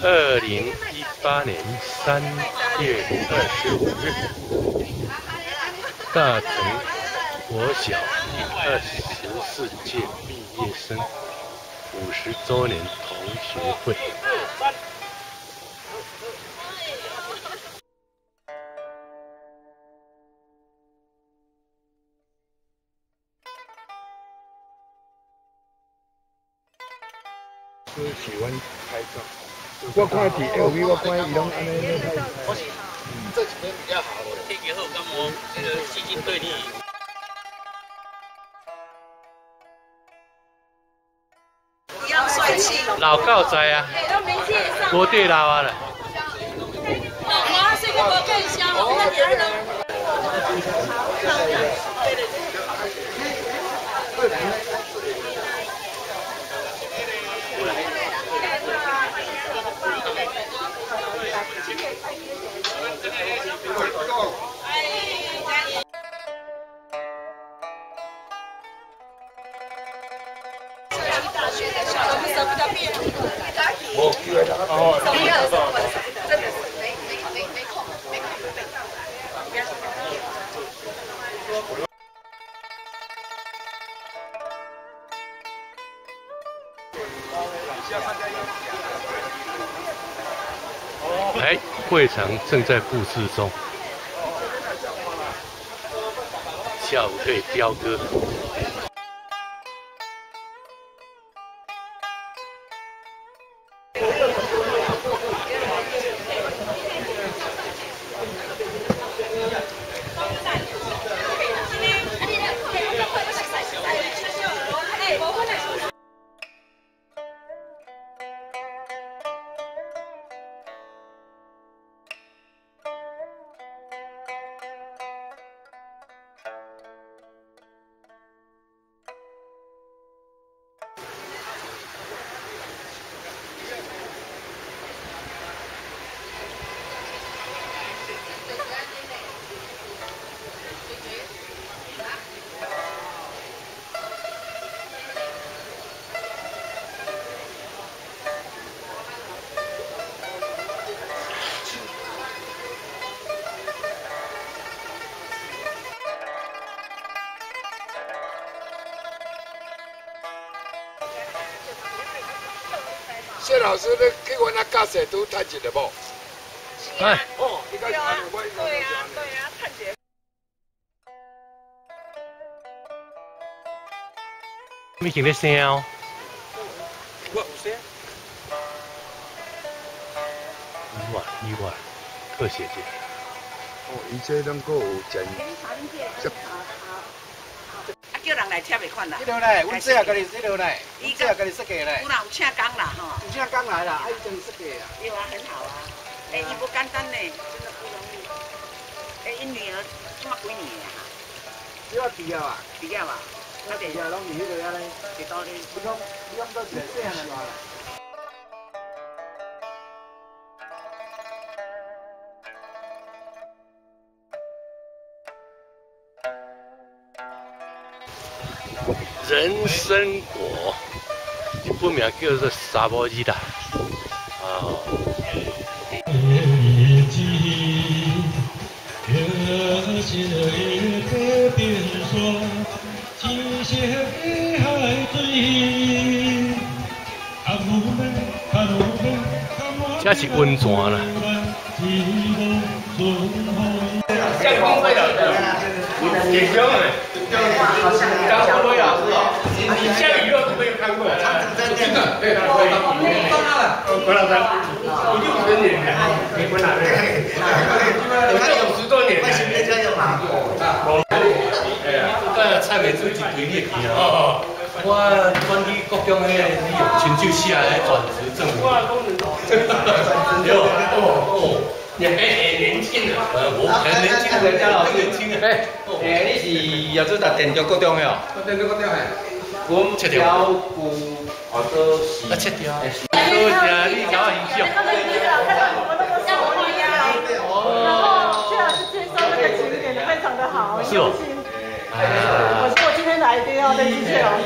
二零一八年三月二十五日，大同国小第二十四届毕业生五十周年同学会。是喜欢拍照。我看伫 LV，我看伊拢安尼。这几天比较好，天气好，感觉这个细菌对你。一样帅气。老高在啊，我对老啊了。妈，这个我更香，我看别人。大学的小都舍不得变，哦，舍不得，真的是没没没没空，没空不哎，会场正在布置中，下午可以老师，你去阮那教室都探一个无？哎，哦，你讲安尼，我对啊，对啊，探姐。你听得声哦？我有声。意外，意外，特写姐。哦，伊这能够有真。啊，叫人来贴的款啦。这条嘞，阮你迄条嘞，伊你设计嘞。有啦有请工啦，吼。有请工来啦，啊，伊就设计啊。对啊，很好啊。哎，伊不简单呢，真的不容易。哎，因女儿这么几年啊？只要毕业啊？毕业啊？那毕业拢是迄个啊嘞，几多哩？你讲，不讲到几岁啊？来。人参果，一本名叫做沙摩伊的，啊。这是温泉啦。相公会的，也行哎。张国辉老师哦，你你下雨了没有看过？真的，对，可以。关老师，我六十年了，没关哪位？我九十多年了。哎呀，这蔡美珠是对你去啊！我管理各种的旅游，亲手写的转职证。有哦哦。哎哎，年轻啊，我很年轻的，张老师年轻的。哎，哎，你是在电中高中的哦？电中高中的。我切掉。股好多是。啊，切掉。多谢你搞。哦。谢老师介绍那个景点非常的好，用心。我说我今天来一定要在机械哦。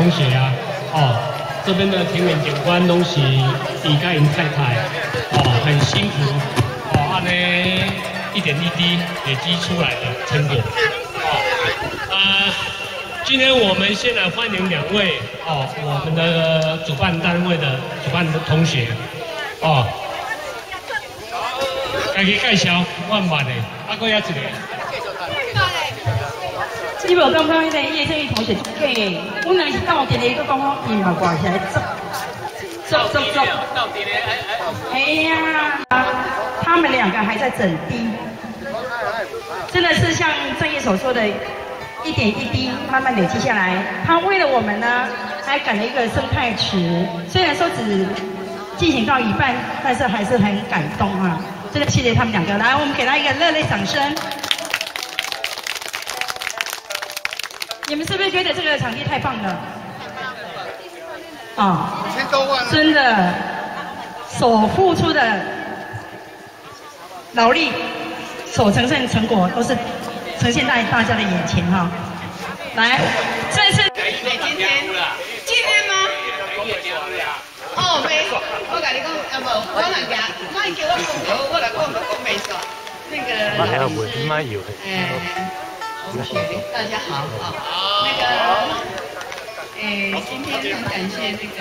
同学啊，哦，这边的田园景观东西，李嘉莹太太，哦，很辛苦，哦，按呢一点一滴累积出来的成果，哦，啊，今天我们先来欢迎两位，哦，我们的主办单位的主办的同学，哦，家己介绍，万万的，啊，搁一个。你无刚刚迄个叶正宇同学假的，我若是到底咧，佮讲我伊嘛挂起来做做做做。哎呀，他们两个还在整滴，真的是像正义所说的，一点一滴慢慢累积下来。他为了我们呢，还赶了一个生态池，虽然说只进行到一半，但是还是很感动啊！真的谢谢他们两个，来，我们给他一个热烈掌声。你们是不是觉得这个场地太棒了？啊，真的，所付出的劳力，所呈现成果都是呈现在大家的眼前哈。来，这次今天，今天吗？哦，没，我跟你讲，啊不，我来讲，我叫我讲，我来讲，我讲没错，那个。还要问，妈有。哎。同学，大家好啊！那个，哎，今天很感谢那个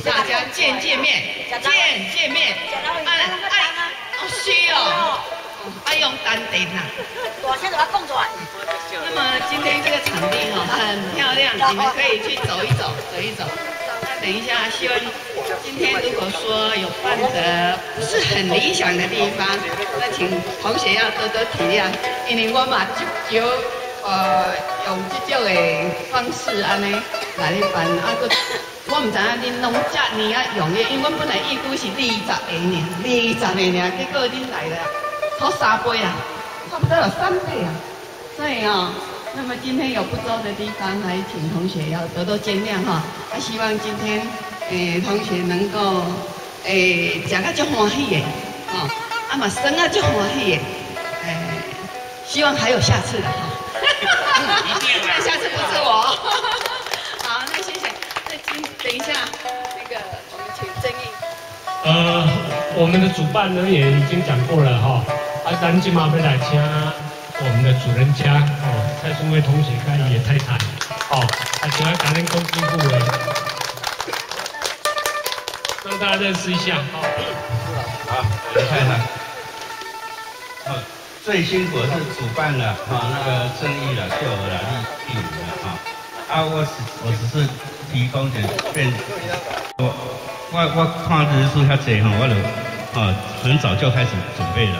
大家见见面，见见面，爱爱好虚哦，爱用单顶呐。我先把它供出来。那么今天这个场地哈很漂亮，你们可以去走一走，走一走。等一下，希望今天如果说有办得不是很理想的地方，那请同学要多多体谅，因为我嘛就就呃用这种的方式安尼来咧办，啊个我唔知影恁拢遮尼啊用的，因为我本来预估是二十个呢，二十个呢，结果恁来了，拖三杯啊，差不多有三倍啊，所以啊。那么今天有不周的地方，还请同学要多多见谅哈。啊，希望今天诶同学能够诶食个足欢喜的，哦，啊嘛生啊足欢喜的，诶，希望还有下次的哈。一定 下次不是我。好，那谢谢。那今等一下，那个我们请郑毅。呃，我们的主办人也已经讲过了哈，啊，咱今嘛要来请我们的主人家哦。蔡松威同学跟叶太太，哦，他喜欢感恩公司部委，让大家认识一下。好，叶太太，哦，最辛苦是主办了，啊，那个正义了、秀儿了、丽丽舞了，啊，啊，我只我只是提供点便，我我我看日数较济哈，我就啊很早就开始准备了。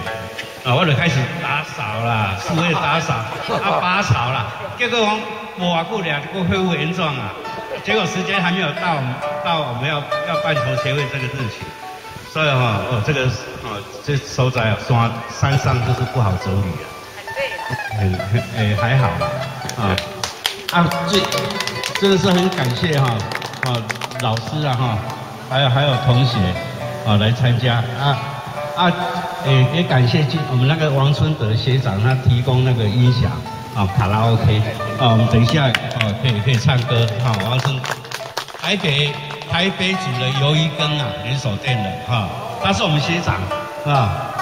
啊，我就开始打扫啦，室内打扫，啊拔草啦，结果我无偌久俩，就恢复原状啊。结果时间还没有到，到我们要要办筹协会这个日期，所以哈，哦这个哦这所在山山上就是不好走旅啊。很很诶还好啊啊最真的是很感谢哈啊老师啊哈，还有还有同学啊来参加啊。啊，也也感谢今我们那个王春德学长，他提供那个音响，啊，卡拉 OK，啊，我们等一下，哦，可以可以唱歌，哈，王春，台北台北组的鱿鱼羹啊，连锁店的，哈，他是我们学长，啊，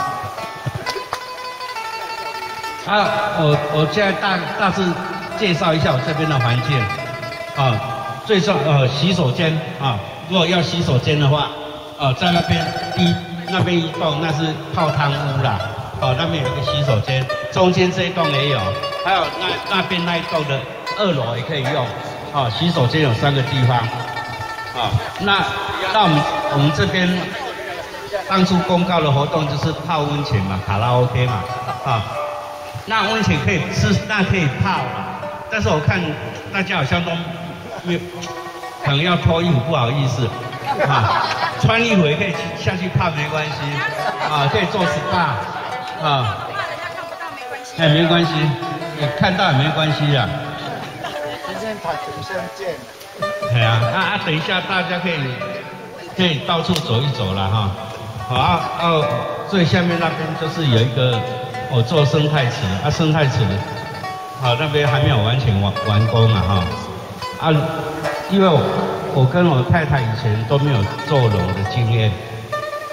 啊，我我现在大大致介绍一下我这边的环境，啊，最重呃洗手间，啊，如果要洗手间的话，啊，在那边一。那边一栋那是泡汤屋啦，哦，那边有一个洗手间，中间这一栋也有，还有那那边那一栋的二楼也可以用，哦，洗手间有三个地方，啊，那那我们我们这边当初公告的活动就是泡温泉嘛，卡拉 OK 嘛，啊，那温泉可以吃，那可以泡，但是我看大家好像都没有，可能要脱衣服不好意思。啊，穿衣服也可以下去泡没关系，啊，可以做 SPA，啊，怕人家看不到没关系，哎，没关系，看到也没关系啊。今天他主相见。哎呀，啊啊，等一下大家可以可以到处走一走了哈。好啊哦，最下面那边就是有一个我做生态池啊，生态池，好那边还没有完全完完工啊哈。啊，因为我我跟我太太以前都没有坐楼的经验，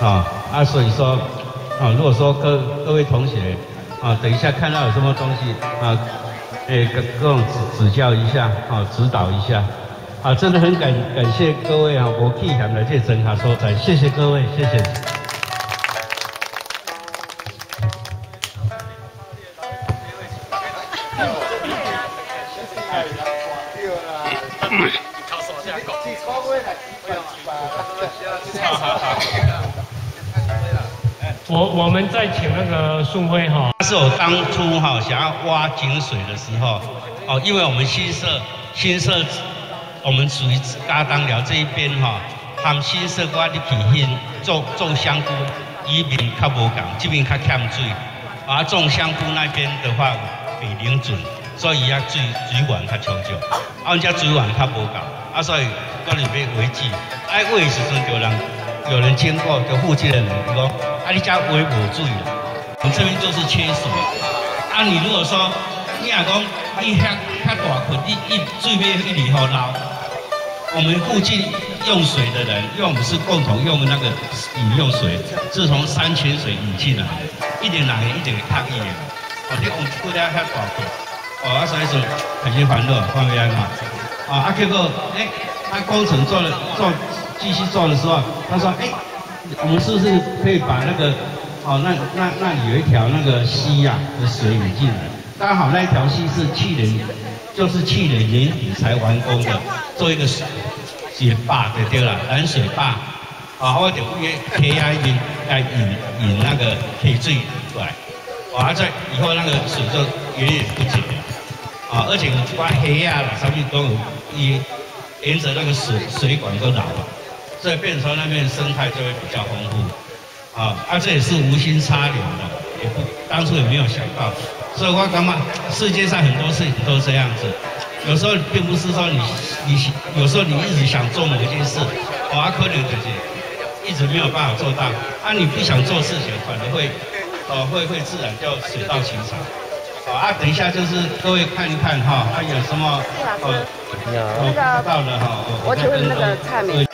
啊啊，所以说啊，如果说各各位同学啊，等一下看到有什么东西啊，哎，各各种指指教一下啊，指导一下。啊，真的很感感谢各位啊，我可以喊来这整下所在，谢谢各位，谢谢。那个宋辉哈，是我当初哈想要挖井水的时候，哦，因为我们新社新社，我们属于嘎当寮这一边哈，他们新社瓜的皮县种种香菇，一边较无港，这边较欠水，而种香菇那边的话比零准，所以啊水水源较充足，啊只水源较无够，啊所以搁里边为止，哎为时阵就人有人经过，就附近的人讲，啊你家为无水我们这边就是缺水，啊你如果说你若讲你遐遐大盆，一一水边一里好捞，我们附近用水的人，因为我们是共同用那个饮用水，自从山泉水引进来，一点人一点抗议的，哦你用不了遐大盆，哦啊所以说很心烦恼，方便嘛，啊啊结果哎，他工程做了做继续做的时候，他说哎，我们是不是可以把那个哦那那那有一条那个溪呀的水引进来？刚好那一条溪是去年，就是去年年底才完工的，做一个水水坝对对了，拦水坝，啊，我就约 K I 引来引引那个黑水出来，我还在以后那个水就源源不绝，啊，而且挖黑呀上面都有一沿着那个水水管都绕了，所以变成那边生态就会比较丰富，啊，啊，这也是无心插柳的，也不当初也没有想到。所以我感觉世界上很多事情都是这样子，有时候并不是说你你有时候你一直想做某一件事，哦，可能就是一直没有办法做到。啊，你不想做事情，反而会哦会会自然就水到渠成。好啊，等一下就是各位看一看哈，还有什么哦哦知道的哈。我请问那个蔡明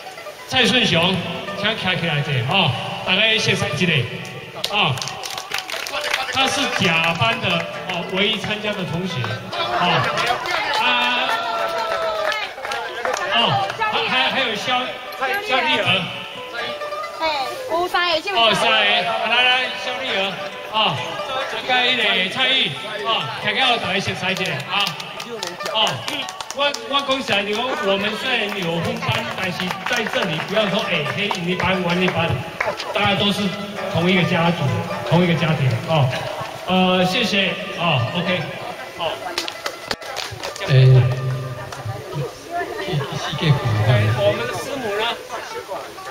蔡顺雄，请站起来者哈，大家谢谢一下啊。他是甲班的哦，唯一参加的同学。啊，啊，哦，还还还有肖肖丽娥，哎，吴三爷，哦，三爷，来来，肖丽娥，啊，这个一个蔡玉，啊，大家大家熟悉一下啊，哦，我我讲实在的，我我们虽然有分班，但是在这里不要说哎嘿，你班、玩你班，大家都是同一个家族，同一个家庭哦。呃，谢谢啊，OK，好。诶，世界股我们的师母呢？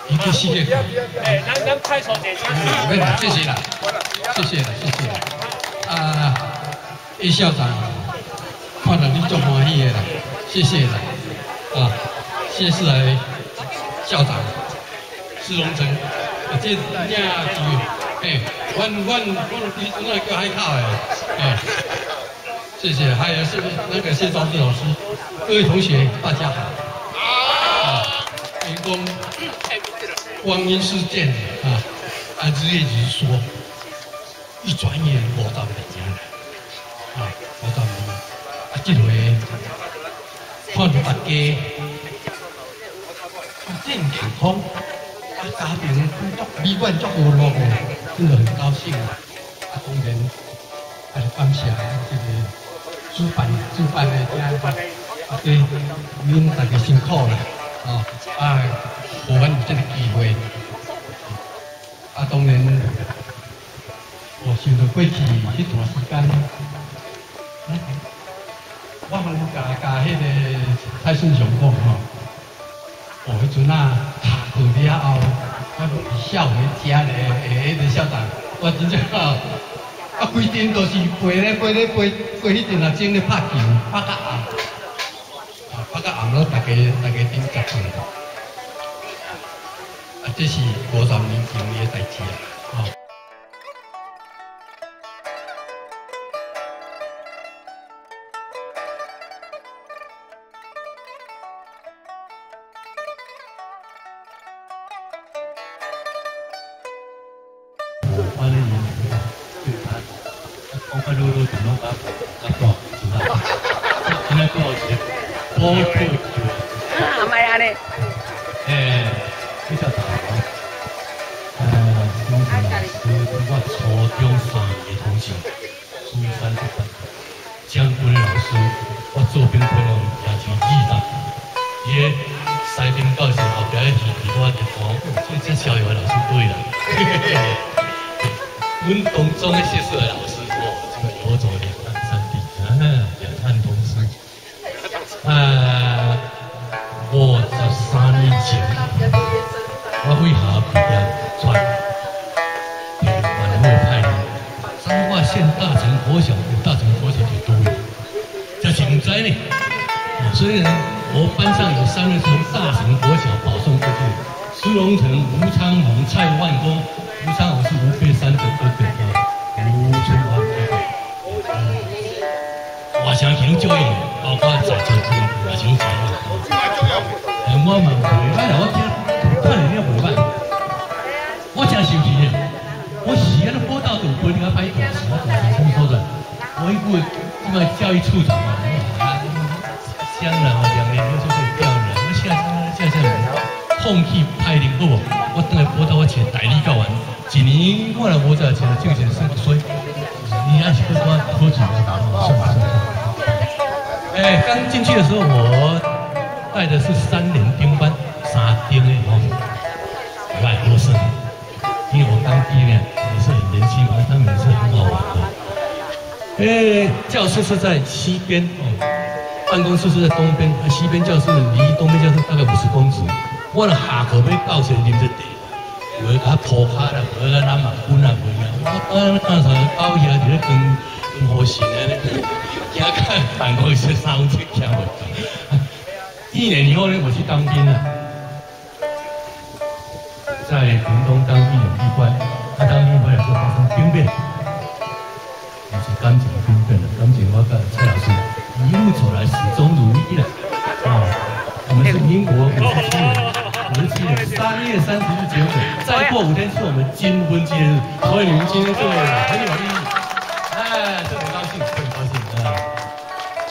一个世界股。哎，能能快手点下去。谢谢了，谢谢了，谢谢了。啊，叶校长，看到你做欢喜的啦，谢谢了。啊，谢谢来校长，施荣成，这大家，哎。万万万比那个还卡哎，哎，谢谢，还有是那个谢昭志老师，各位同学大家好。啊，员工光阴似箭啊，啊，日月如梭，一转眼我到北京了。啊，我到你啊，这回看到大家健健康，啊，家庭足美满足和乐的。真的很高兴啊！啊，当然还是感谢这个主办主办的这样啊，对，您大家辛苦了啊！啊，我们有这个机会啊，当然我想到过去一段时间，我们加加迄个蔡顺雄讲吼，哦，迄阵啊，读了后。我笑回家咧，诶，迄个校长，我真正啊，规阵都是飞咧飞咧飞飞迄阵啊，真咧拍球，拍到暗，拍甲暗了，大家大家顶十分。啊，这是五十年前的代志啊，吼。华强行就业，包括在座的华强节目。哎，我嘛袂歹啦，我听看人了袂歹。我真生气的，我是安尼报道都不应该拍电视，我做什么说的？我一部这个教育处长啊，香人啊，两年就可以调人，我现在现在现在空气派零好无？我等下报道我请代理教完，一年我若无在请这个钱算衰，你还是不我好几个打算不算？哎，刚进去的时候，我带的是三年兵班，三丁的哦，我也多生，因为我刚毕业也是很年轻嘛，当然是很好玩的。哎，教室是在西边哦，办公室是在东边，啊西边教室离东边教室大概五十公尺。我若下课要到先啉这茶，有的甲涂骹啦，有的拿马棍啦，袂啊。我当当时到遐伫咧跟跟好神的咧。惊看反过去三五七强我。一年以后呢，我去当兵了，在屏东当义勇义官。他当兵回来就发生兵变，我是感情兵变的，感情我跟蔡老师一路走来始终如一的。啊，我们是民国五十七年，五十七年三月三十日结婚，再过五天是我们金婚纪念日，所以你们今天各位很有意义。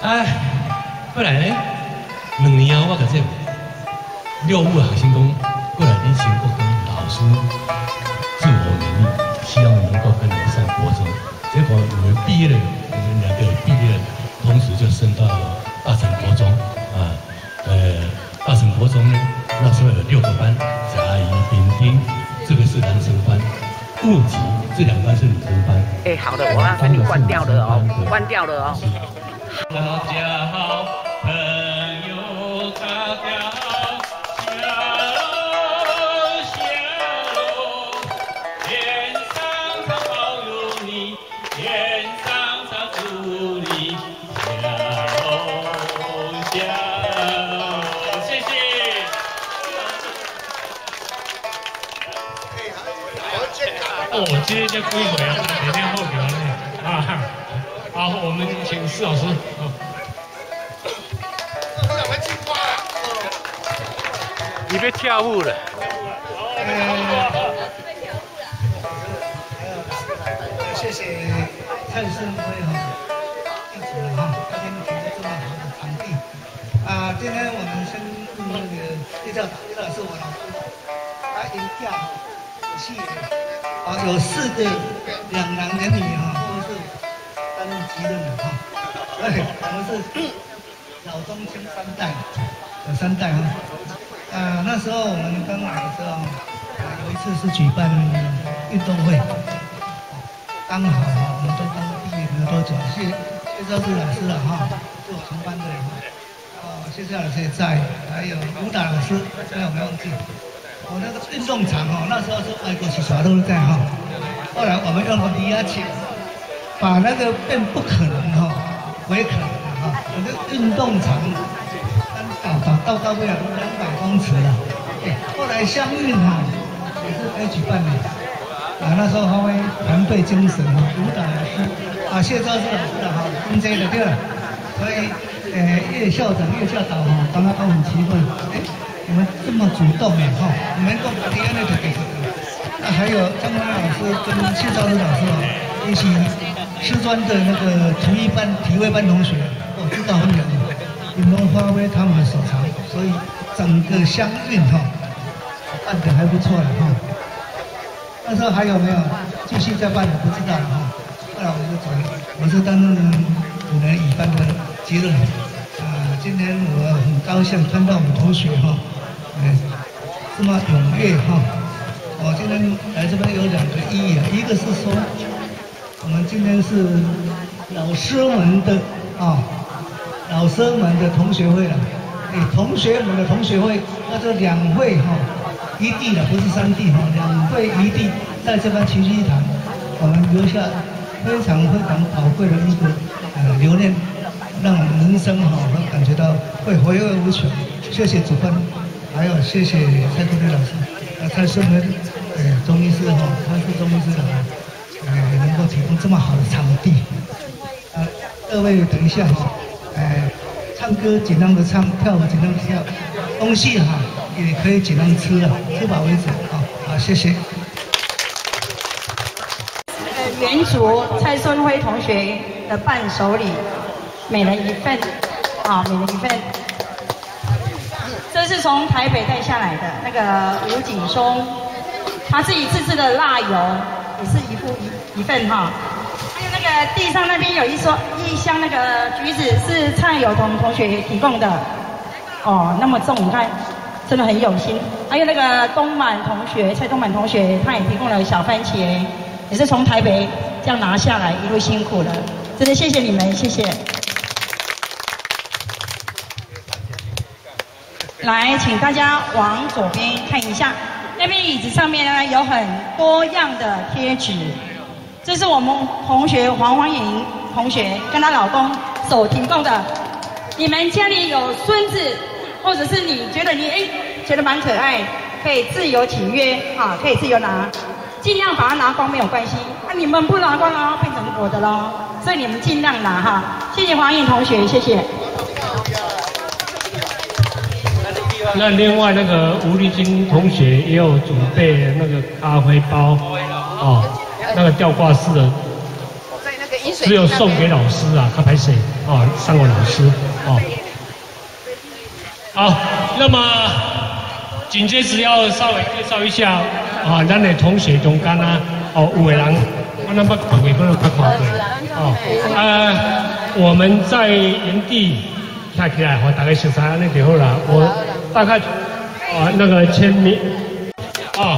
哎，过来呢，两年后我甲这六五的学生讲，过来你先够跟老师自我勉励，希望能够跟你上国中。结果我们毕业了，我们两个毕业了，同时就升到大成国中啊。呃，大成国中呢，那时候有六个班，甲乙丙丁，这个是男生班。户籍这两班是女生班。哎，好的，我要把你关掉了哦，关掉了哦。大家好，朋友大家好，笑笑，天上长保佑你，天上长祝你，笑笑，谢谢。哦，今天这规矩啊，每天后边呢啊。好，我们施老师。你别跳舞了。谢谢蔡胜辉哈，一起了哈，今天提供这么好的场地。啊，今天我们先那个叶校长，叶校长是我老师，他一架有戏啊，有四个两男两女哈，都是担任级任的哈。对，我们是老中青三代，有三代哈。啊，那时候我们刚来的时候，啊，有一次是举办运动会。刚好哈，我们都刚毕业没多久，谢谢赵志老师了哈，是我同班的哈。哦，谢谢老师也在，还有舞蹈老师，没有没问题。我那个运动场哦，那时候是外国洗耍都是在哈。后来我们用了李亚琴，把那个变不可能哈可能哈，我的运动场刚搞到到到不了两百公尺了，后来相运哈也是该举办的，啊那时候发挥团队精神哈，舞蹈老师啊谢昭志老师的哈，跟这个对了，所以呃叶校长叶校长哈，刚刚都很奇怪，哎你们这么主动哎哈，你们都把第二那个给。那还有张光老师跟谢兆日老师哦，一起师专的那个体育班、体育班同学，我知道他们你们发挥他们的所长，所以整个乡运哈办得还不错了哈。那时候还有没有继续再办的？不知道了哈。后来我就走，我是担任五年乙班的接任。啊，今天我很高兴看到我们同学哈，哎，这么踊跃哈。我今天来这边有两个意义啊，一个是说，我们今天是老师们的啊，老师们的同学会了，哎，同学们的同学会，那就两会哈，一地的不是三地哈，两会一地在这边齐聚一堂，我们留下非常非常宝贵的一个呃留念，让我们人生哈会感觉到会回味无穷。谢谢主办，还有谢谢蔡国立老师，蔡顺文。呃，中医师哈，他是中医师哈，呃，能提供这么好的场地，呃，各位等一下哈，呃，唱歌尽量的唱，跳舞尽量的跳，东西哈也可以尽量吃了，吃饱为止啊，好，谢谢。呃，原主蔡孙辉同学的伴手礼，每人一份，啊，每人一份。这是从台北带下来的那个吴景松。他自己自制的辣油也是一副一一份哈，还有那个地上那边有一说一箱那个橘子是蔡友彤同学提供的，哦，那么重你看，真的很有心。还有那个东满同学蔡东满同学他也提供了小番茄，也是从台北这样拿下来，一路辛苦了，真的谢谢你们，谢谢。来，请大家往左边看一下。那边椅子上面呢有很多样的贴纸，这是我们同学黄欢颖同学跟她老公所提供的。你们家里有孙子，或者是你觉得你哎觉得蛮可爱，可以自由体约啊，可以自由拿，尽量把它拿光没有关系。那你们不拿光哦，变成我的喽。所以你们尽量拿哈。谢谢黄颖同学，谢谢。那另外那个吴立金同学也有准备那个咖啡包，哦，那个吊挂式的，只有送给老师啊，他拍谁？啊？上过老师，啊，好，那么紧接着要稍微介绍一下啊，咱的同学中间啊，哦，五位人，我那不看过，可能看过，哦，呃，我们在营地看起来我大概十三那就好了，我。大概啊，那个签名啊，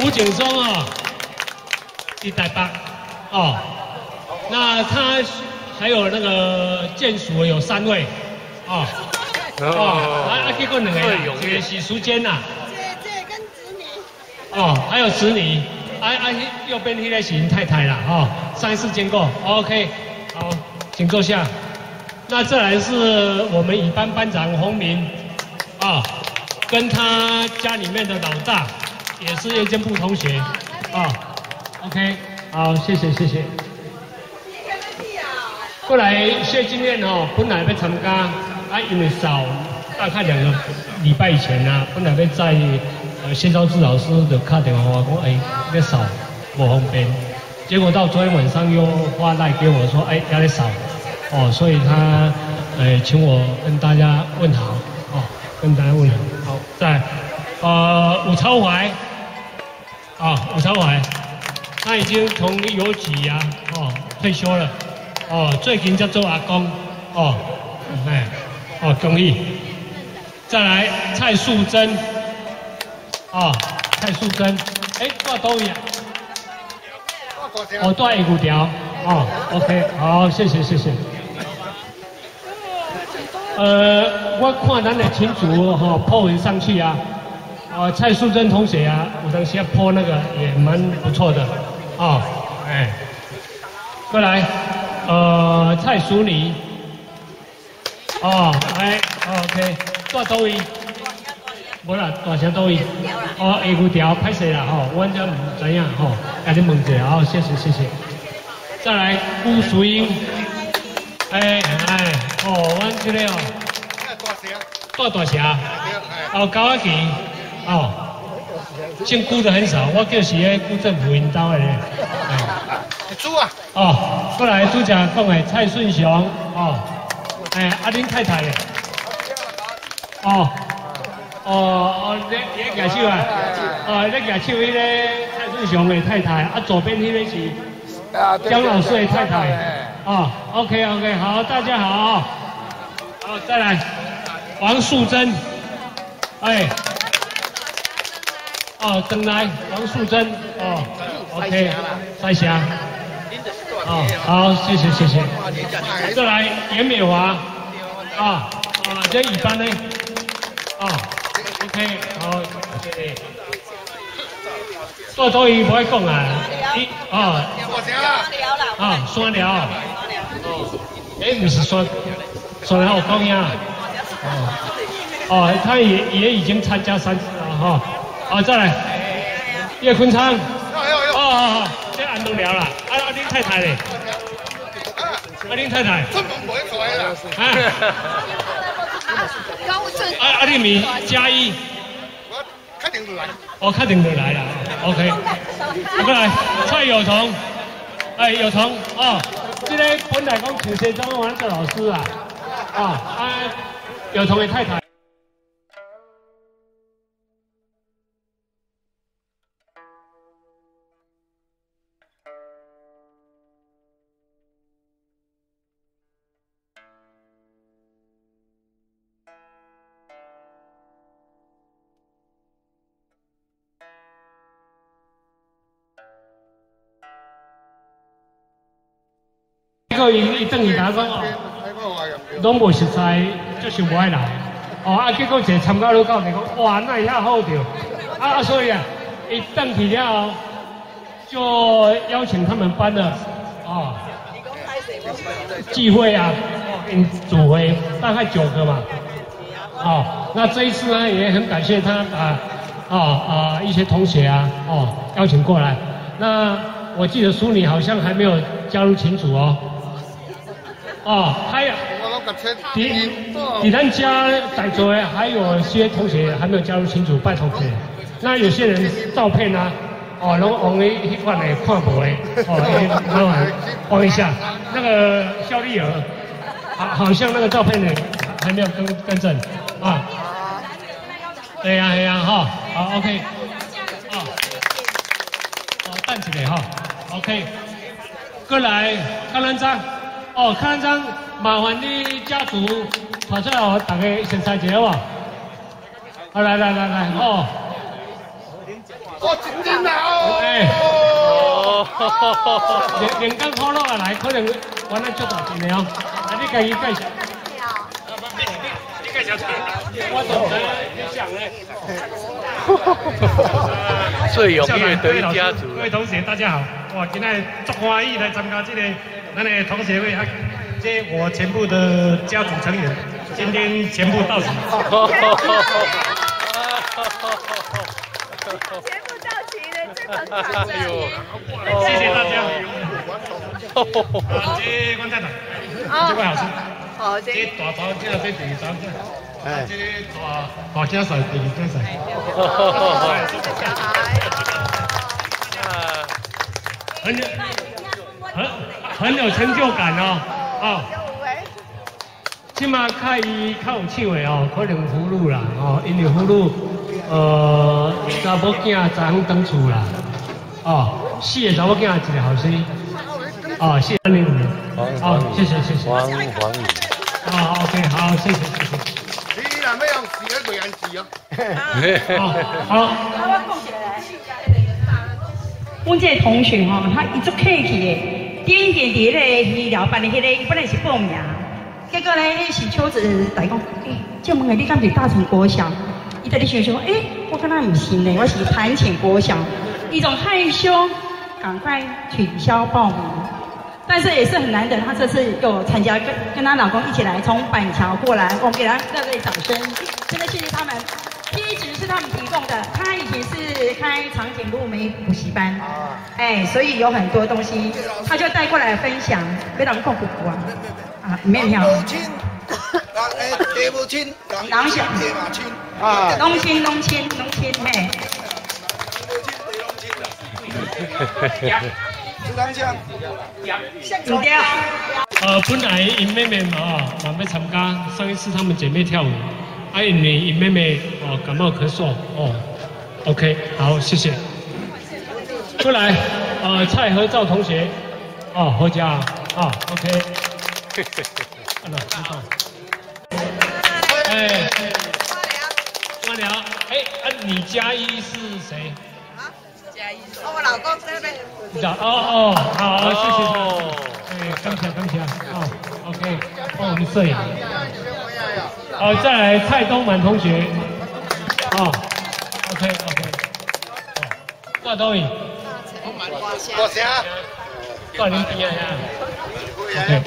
吴景松啊，一代八哦，那他还有那个眷属有三位哦，哦，啊，结果两个，一个是苏坚呐，姐姐跟子女，哦，还有子女，啊啊，右边那个是太太了哈，上一次见过，OK，好，请坐下。那再来是我们乙班班长洪明。啊，跟他家里面的老大也是夜间部同学啊。OK，好，谢谢谢谢。过来谢金燕哦，本来要参加，啊，因为少大概两个礼拜以前啊，本来要在呃谢昭志老师的卡电话我讲，哎，要少不方便。结果到昨天晚上又发来给我说，哎，压力少，哦，所以他呃请我跟大家问好。哦跟大家问好，好在呃武超怀啊，武超怀，他已经从邮局啊？哦退休了。哦，最近在做阿公。哦，哎哦公益，再来蔡素贞。哦，蔡素贞，哎挂多远？我挂一股条。哦，OK 好，谢谢谢谢。呃，我看咱的群主哈破文上去啊，啊蔡素珍同学啊，我等下破那个也蛮不错的，啊，哎，过来，呃，蔡淑妮，哦，哎，OK，大多位，无啦，大声多位，哦，下五条拍摄啦，吼，阮则唔知影，吼，甲你问一下，好，谢谢谢谢。再来，吴淑英，哎哎，哦，阮这个哦，大大侠，哦，高阿奇，哦，姓辜的很少，我就是迄辜政府引导的。咧。猪啊！哦，过来主讲讲的蔡顺雄，哦，哎，阿玲太太。咧，哦，哦哦，你你举手啊？哦，你举手迄个蔡顺雄的太太，啊，左边那个是江老师的太太，哦，OK OK，好，大家好，好，再来，王素贞，哎，哦，等来，王素贞，哦，OK，在下。哦，好，谢谢谢谢。再来严美华，啊啊，这一班呢，啊，OK，好，谢谢。多多伊不会讲啊，一啊，啊，酸聊，哦，哎，不是酸，酸聊我讲呀，哦，哦，他也也已经参加三次了哈，好，再来，叶坤昌，哦哦哦。安都聊了，阿阿林太太嘞，阿林太太，春风不会来了，阿阿林米加一，我确定就来，我确定就来了，OK，过来，蔡有彤，哎有彤，哦，这个本来讲陈先生玩做老师啊，啊啊有彤的太太。伊伊等于讲讲哦，拢无实在，就是无爱来。哦啊，结果一个参加率到嚟讲，哇，那遐好着。啊，所以啊，伊等去了后，就邀请他们班的哦聚会啊，嗯，组会大概九个嘛。哦，那这一次呢，也很感谢他啊啊啊一些同学啊，哦邀请过来。那我记得苏女好像还没有加入群组哦。哦，还有，你你咱家在座还有些同学还没有加入群组，拜托些。那有些人照片呢，哦，拢往你一款来看无诶，哦，麻烦帮一下。那个肖丽娥，好，好像那个照片呢还没有更更正啊。对呀对呀哈，好 OK，好好，站起来哈，OK，过来，看两张。哦，看张，麻烦你家族跑出来，我大家先采一下好好，来来来来，哦。哦，真真哦。哎。哦。连连刚好落啊来，可能玩得足大钱的哦。啊，你介意介绍？你介绍我懂得，你想嘞。最踊跃的家族。各位同学，大家好。哇，今天足欢喜来参加这个。那里同学会啊，这我全部的家族成员，今天全部到齐。全部到齐了，真的是。谢谢大家。这观众们，这位老师，好，这大头这这第三个，哎，这大大家赛第二个赛。很很。很有成就感哦，哦，起码开伊较有趣味哦，可能葫芦啦，哦，因为葫芦，呃，查某囝昨昏登厝啦，哦，四个查某囝一个后生，哦，谢谢你们，好，谢谢谢谢。黄黄宇，好，OK，好，谢谢谢谢。你那咩样字咧？贵人字哦。好。我这同学哈，他一直客气的。点点点咧，医疗班的迄个本来是报名，结果咧是秋子大讲，诶，这问下你敢是大成国小？伊在咧想说，诶，我跟他唔是呢，我是盘浅国小，一种害羞，赶快取消报名。但是也是很难得，她这次又参加，跟跟她老公一起来从板桥过来，我们给她热烈掌声，真的谢谢他们。梯子是他们提供的，他以前开长颈鹿美补习班，哎，所以有很多东西他就带过来分享，非常痛苦啊，啊，里面跳。地母亲，人想地马亲，啊，农亲农亲农亲嘿。是当枪，唔掉。呃，本来尹妹妹嘛，啊，要参加上一次他们姐妹跳舞，啊，因为尹妹妹哦感冒咳嗽哦，OK，好，谢谢。过来，呃，蔡和赵同学，哦，何家，啊，OK。看 到，知道。哎，花聊，哎，啊，李佳一是谁啊？哦，我老公在那边。哦哦，好，谢谢。哎，刚起来，刚起来。好，OK，帮我们摄影。好，再来蔡东满同学。好，OK OK。大东影。我啥？到您边呀。OK。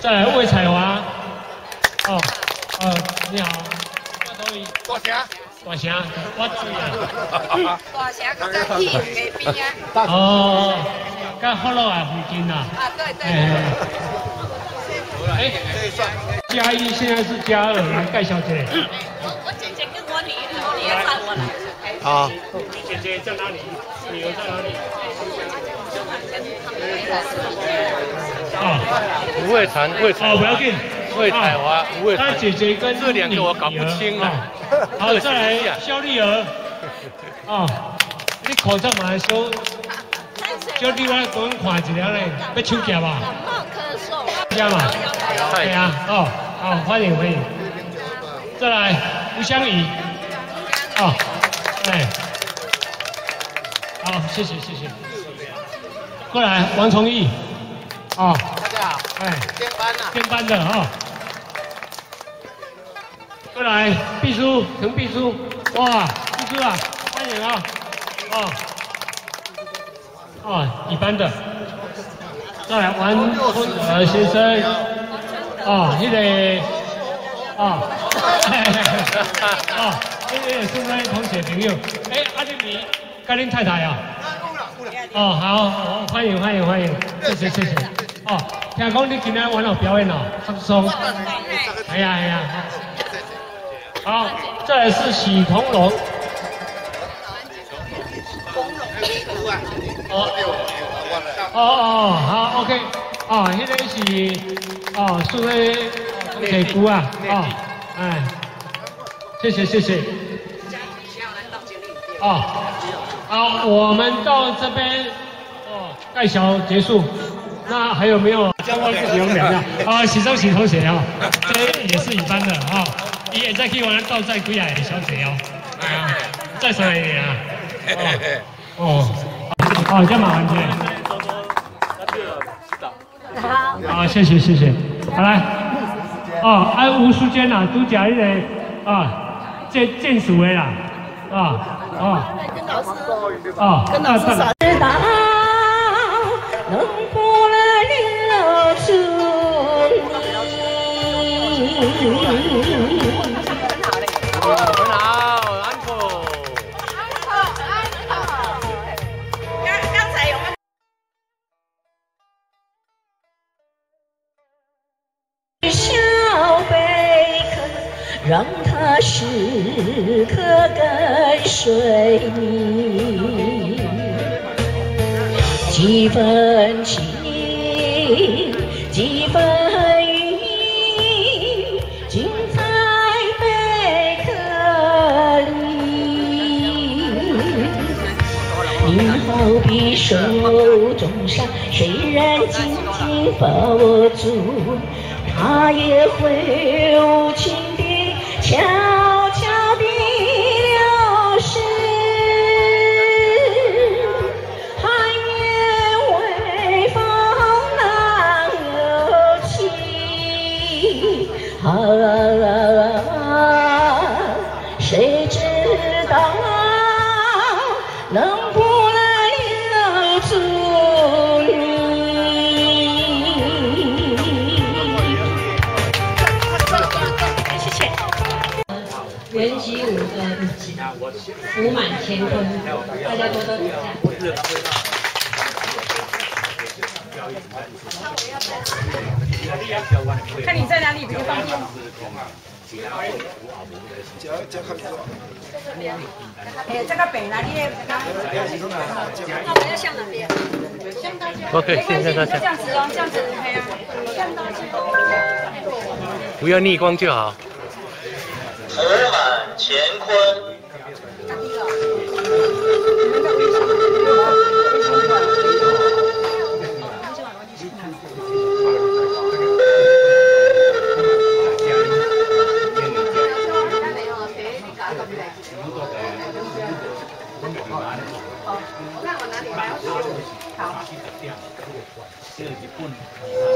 再来魏彩华。哦，呃，你好。大东影。我啥？大侠，我知啊。大侠搁在戏院隔壁啊。哦，刚好了啊附近呐。啊，对对。哎，嘉一现在是嘉二，来盖小姐。我我姐姐跟我女女儿带我来。好。你姐姐在哪里？女儿在哪里？啊，不会弹，会弹。哦，不要紧。会彩华，不会。他姐姐跟这两个我搞不清啊。好，再来肖丽儿。啊，你口罩嘛小，小弟我讲看一下嘞，要手夹吧？感冒咳嗽。夹嘛？对啊，哦，好，欢迎欢迎。再来吴香怡。哦，哎，好，谢谢谢谢。过来王崇义。哦，大家好。哎，兼班呐。兼班的啊。过来，秘书，陈秘书，哇，秘书啊，欢迎啊，哦，哦，一般的，再来王春呃先生，哦，那个，哦，哦，这个是那同学朋友，哎，阿俊明，跟您太太啊，哦，好，欢迎欢迎欢迎，谢谢谢谢，哦，听讲你今天玩了表演了，放松，哎呀哎呀。好，这来是许同龙。哦哦哦，好，OK，哦，现在是哦，是位给姑啊，哦，哎，谢谢谢谢。啊，好，我们到这边哦，盖小结束。那还有没有？将我自己有两下。啊，许正喜同学啊，这也是一般的啊。你也再去玩到再贵啊，小姐哦，啊，再上一点啊，哦，哦，叫马文杰，好，好，谢谢谢谢，好来，哦，哎，吴淑娟呐，都讲一个啊，见见属的啦，啊，啊，跟老师，啊，跟老师知道，能不能留住你？让时刻跟随你，几分情，几分意，尽在贝壳里。你好比手中沙，虽然紧紧抱住，它也会无情地。福满乾坤，大家多多指教。看你在哪里比较方便。哎，这个北哪里？那我要向哪边？向大家。OK，现在大家这样子哦，这样子，哎呀，向大家。不要逆光就好。福满乾坤。感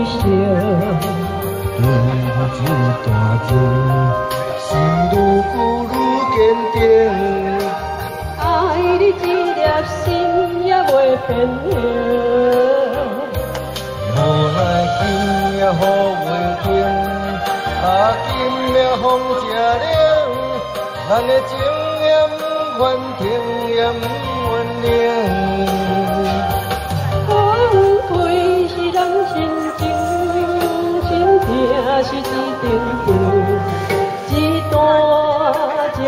来悲伤，对我这大情，心愈久愈坚定。爱你一粒心也袂变形，无奈今夜雨袂停，啊今夜风正冷，咱的情也不愿停，也不愿冷。是一定，一段情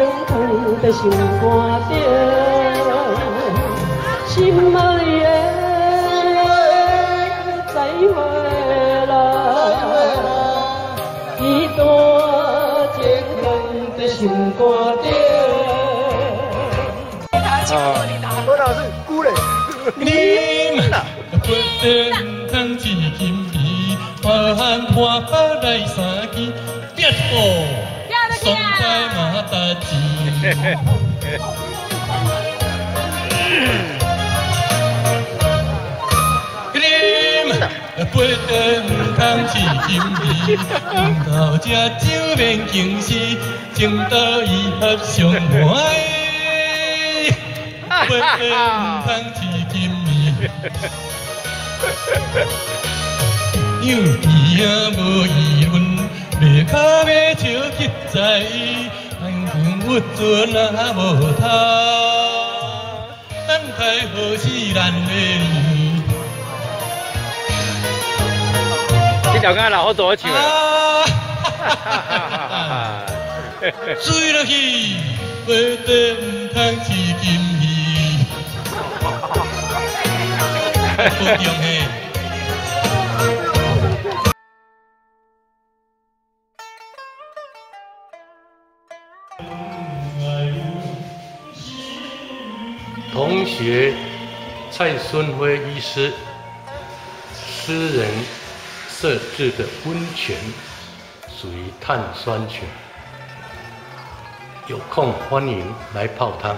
在心肝顶，心爱的再会啦，一段情放在心肝顶。我老是姑嘞。你不得通吃金鱼，大汉破腹来三更，别哦，爽在马达你不得通吃金鱼，到这酒面敬事，情到意合上满。不得通吃金鱼。有意啊无议论，袂卡要笑去在意，安全有准啊无他，等待何时咱的年？你条干老好走起来。水落去，不得唔通吃金鱼。不用嘿。学蔡孙辉医师，私人设置的温泉属于碳酸泉，有空欢迎来泡汤。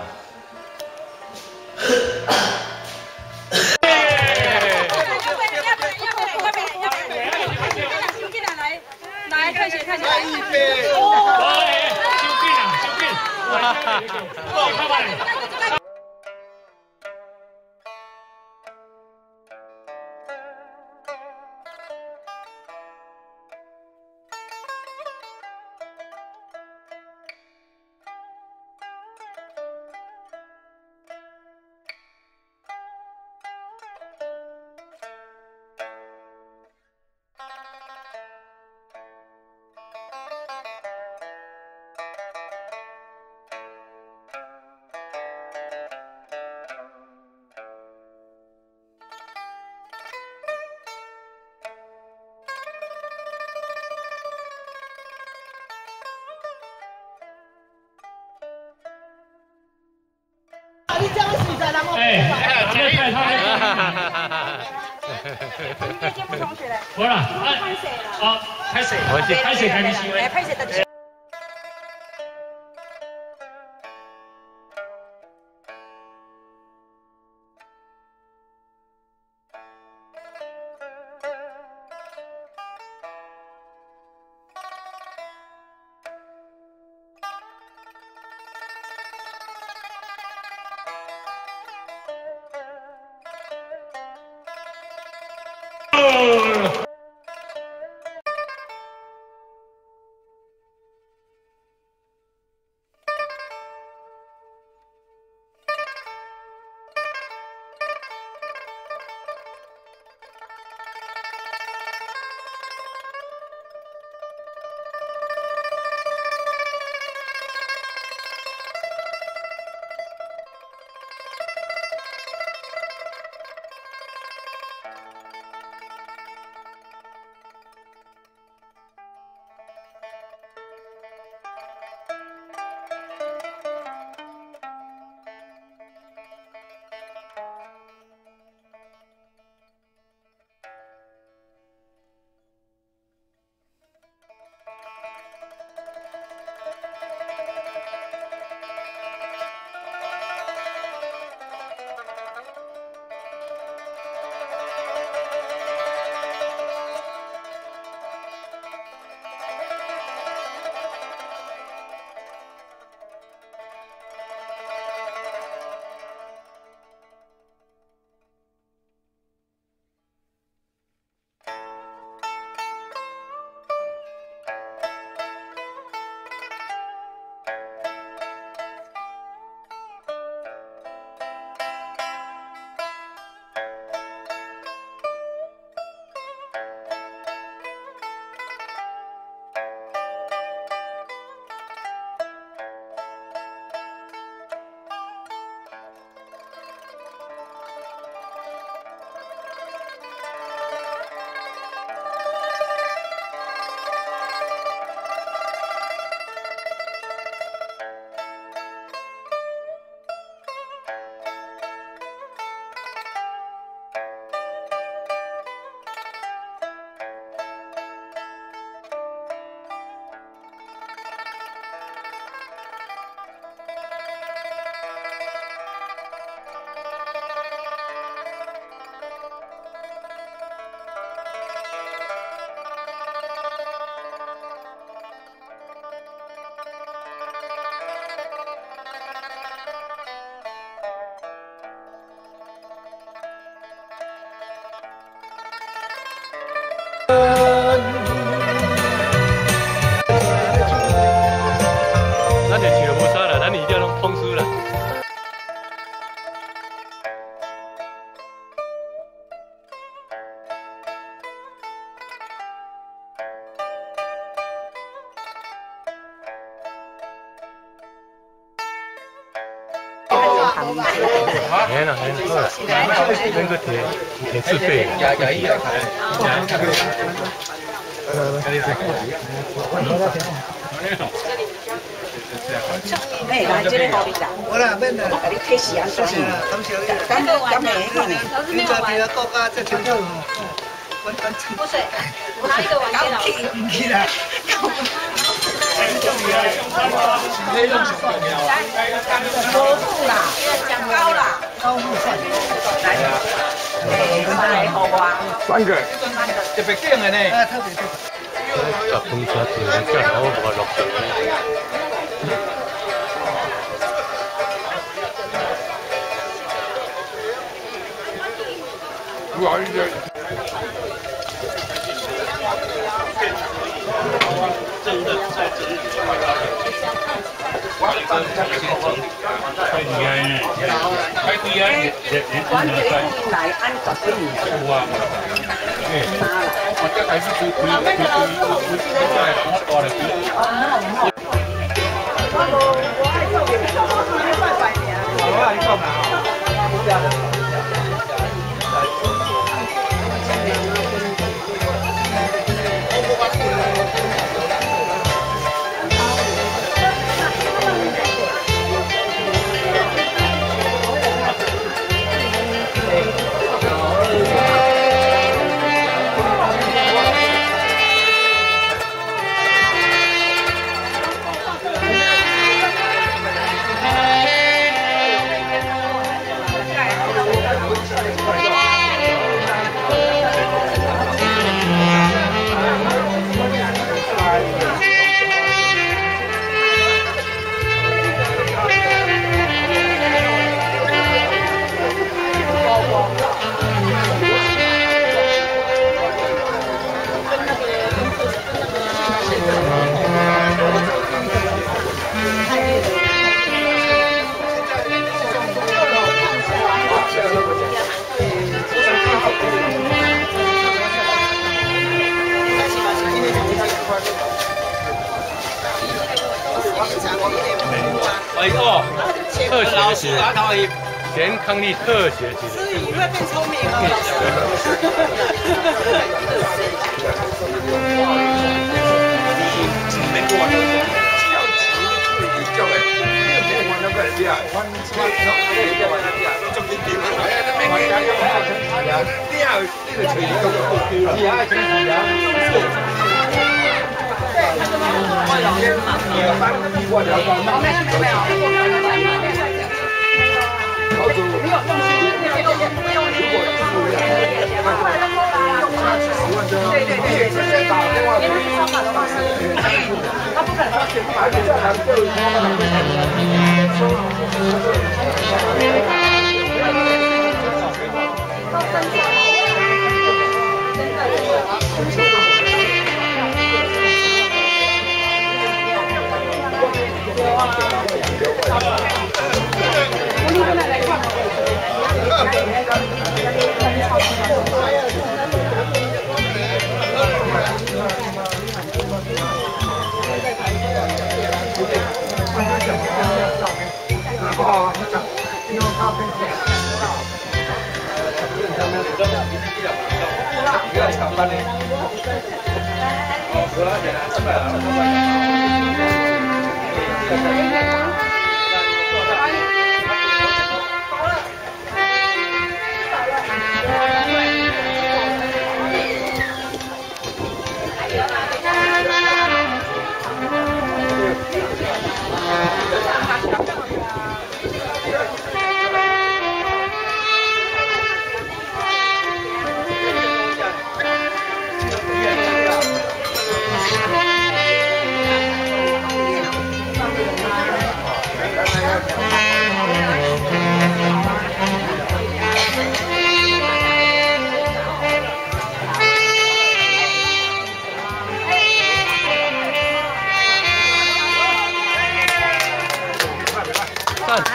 当地特写，其来来拉，三百，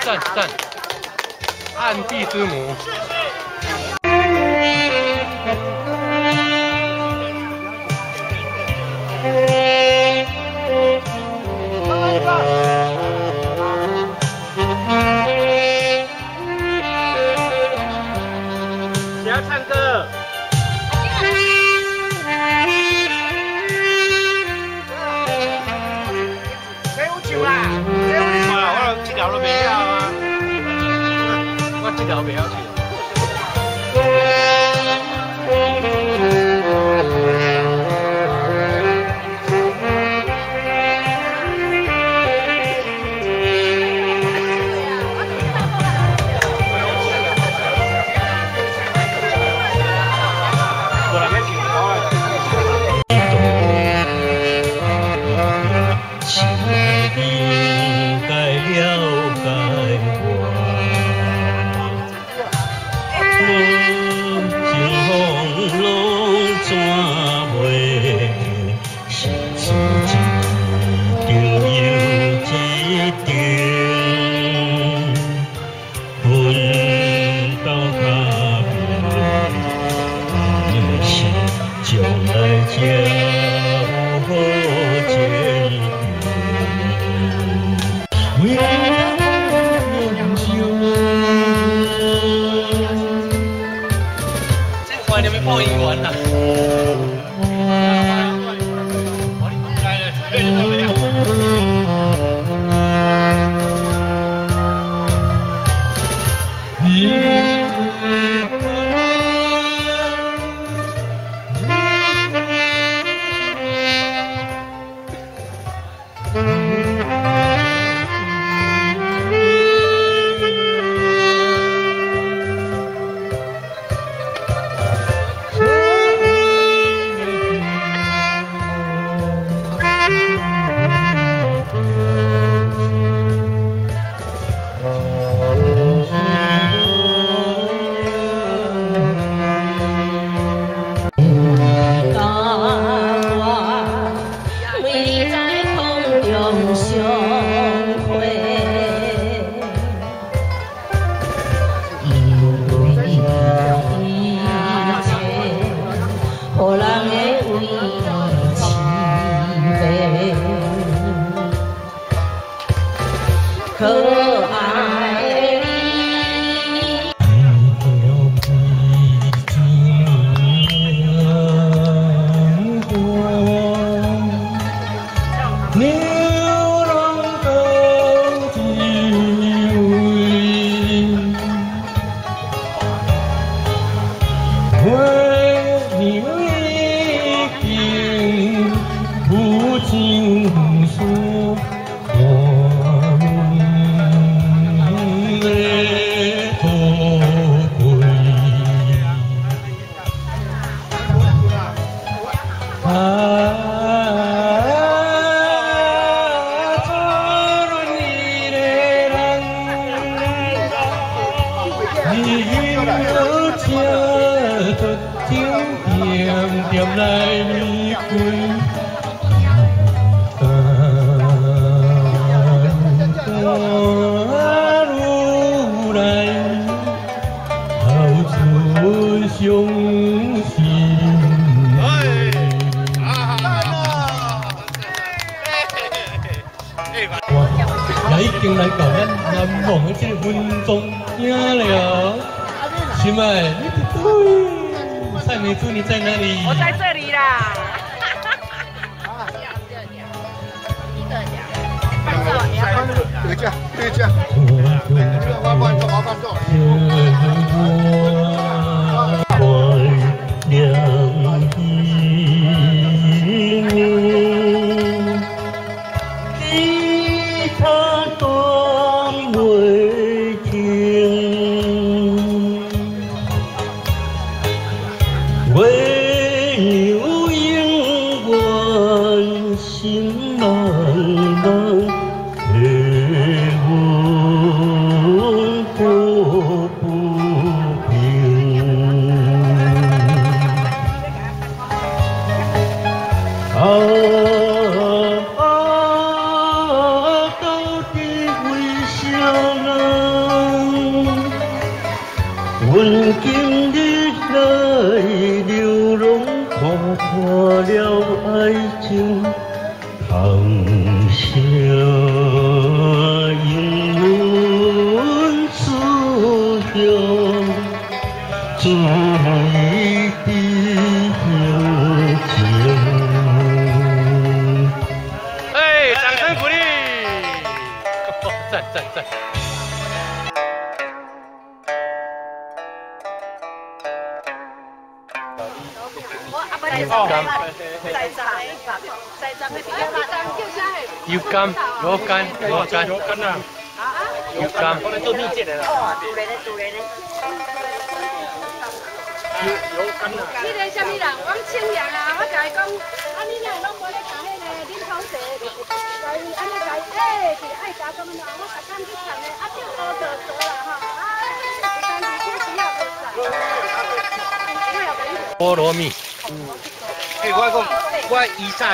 蛋蛋暗地之母。可爱。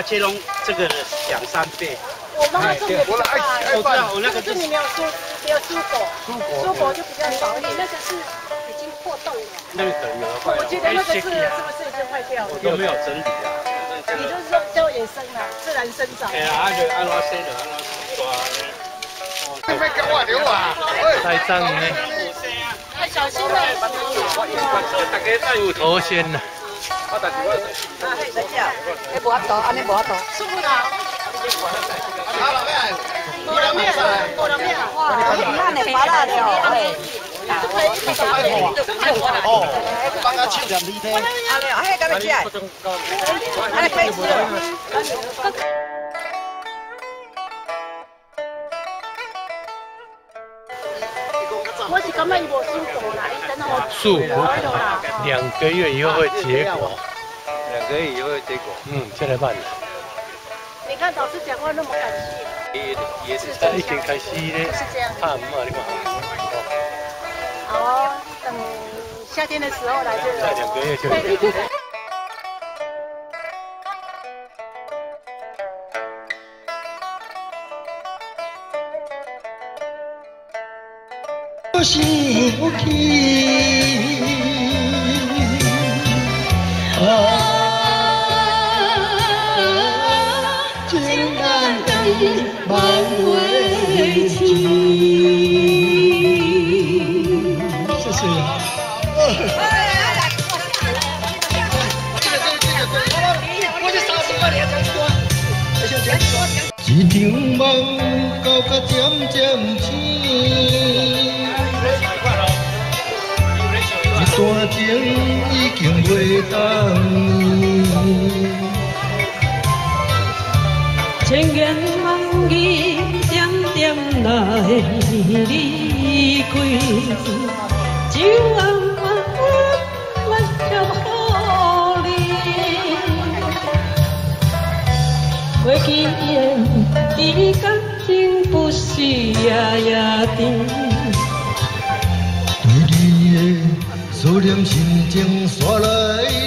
切拢这个两三倍。我妈妈种的比较大，我知道，我那个这是你没有蔬没有蔬果，蔬果就比较少一点，那个是已经破洞了。那个有的坏了。我觉得那个是是不是已经坏掉了？我都没有整理啊。你就是说叫野生啊，自然生长。哎呀，按照按哪生就按哪抓呢。你别跟我聊啊！太脏呢，要小心了。大家在树头先呐。我但是我啊，嘿，在这，哎，无法度，安尼无法度。舒服啦。好了没？五两面啊，五两面啊。哇，那你麻辣条，哎。哦，帮他清点你听。啊，你啊，嘿，敢要吃？啊，你可以吃。我是感觉伊无舒服啦，两个月以后会结果，两个月以后会结果。嗯，现在办了。你看老师讲话那么感谢。也也是在已经开始咧，怕嘛你看。哦，等夏天的时候来这再两个月就。想起啊，情难断，梦回谢谢。一场梦到甲渐渐醒，已经袂当千言万语点点来离开，就暗暗暗叫好你。过去的你感情不是夜夜甜，思念心情刷来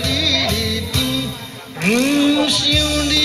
你耳边，不想你，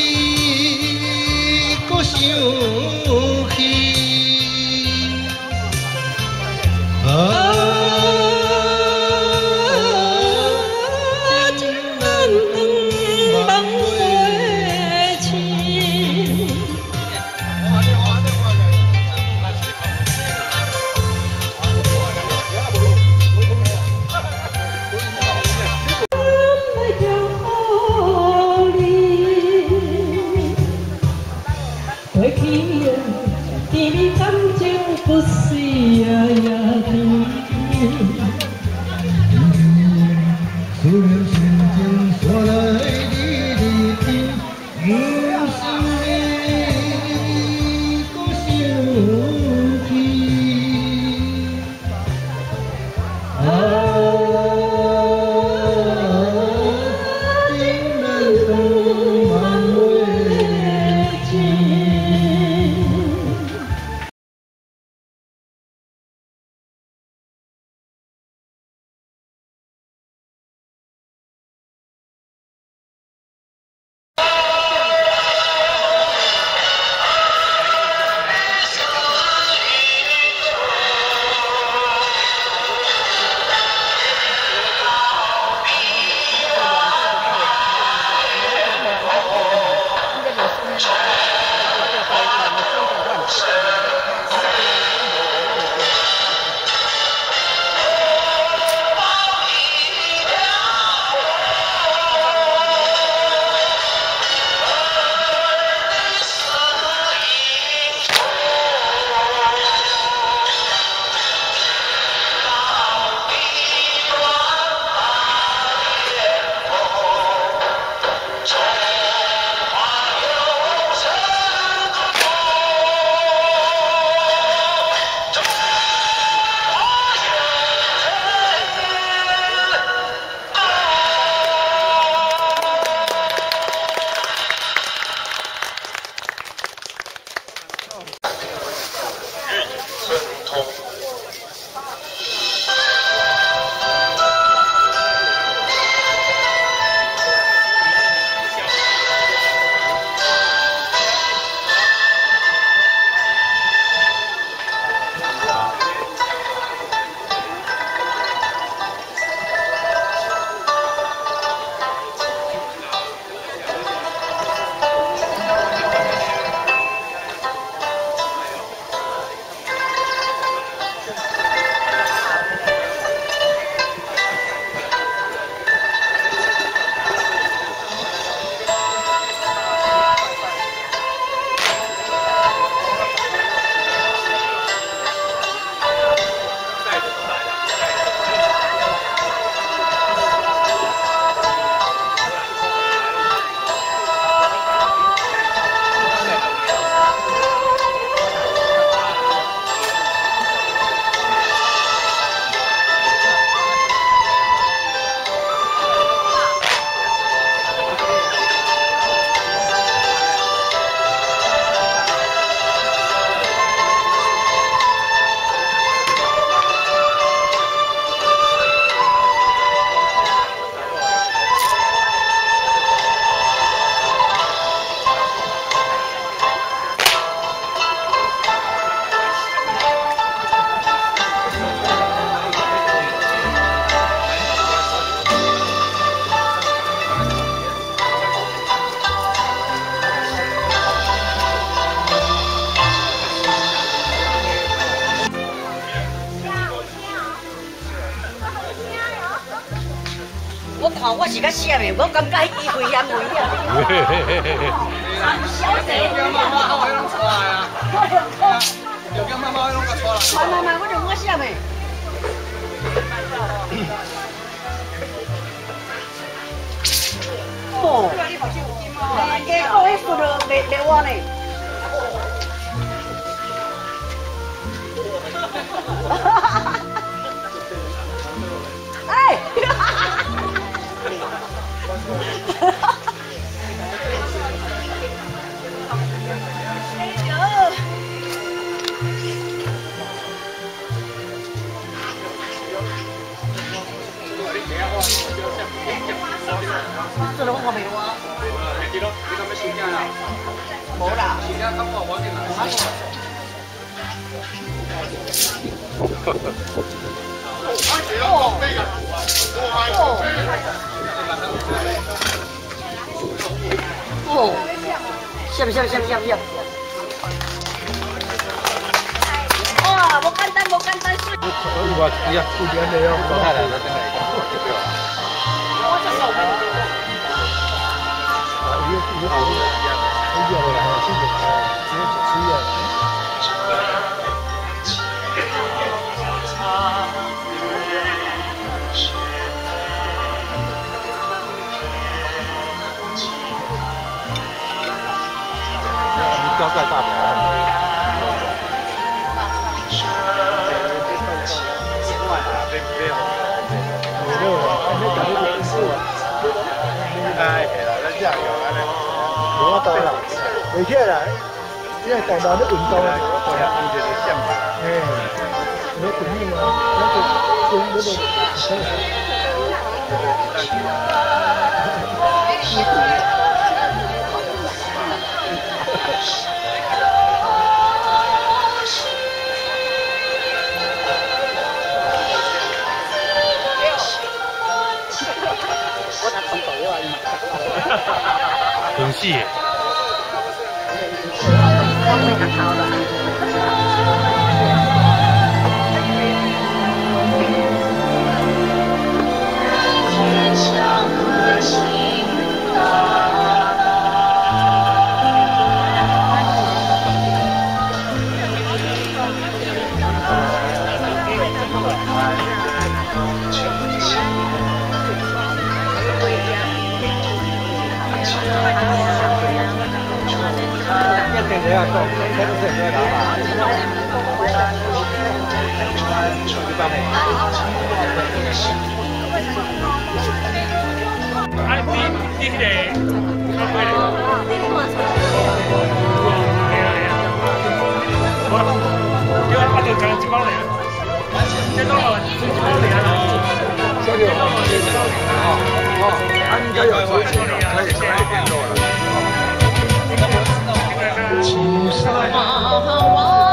来。妈妈妈，我就我闪的。哦，加过迄数了，袂袂我呢。哎！这拢我袂我。你拢你拢要休假啦？无啦。休假等我我先来。哦，下面下面下面下面。哇，无简单无简单水。我是啊，四点的哦，太来了，真的。我这手。啊，伊伊好，伊要来，谢谢，谢谢，谢谢。交代大表。哎，係啦，你之後又安尼，冇得啦，未起啦，因為大大都運動啊，係啊，運動就上嘛，誒，你做咩嘛？那個做嗰很细。一定你啊，做，睇到食咩打法？哎，你你迄个，我叫他把这讲一包来，这个一包来了。这个哦哦，啊，应该有回去了，可以可以变多了。青山好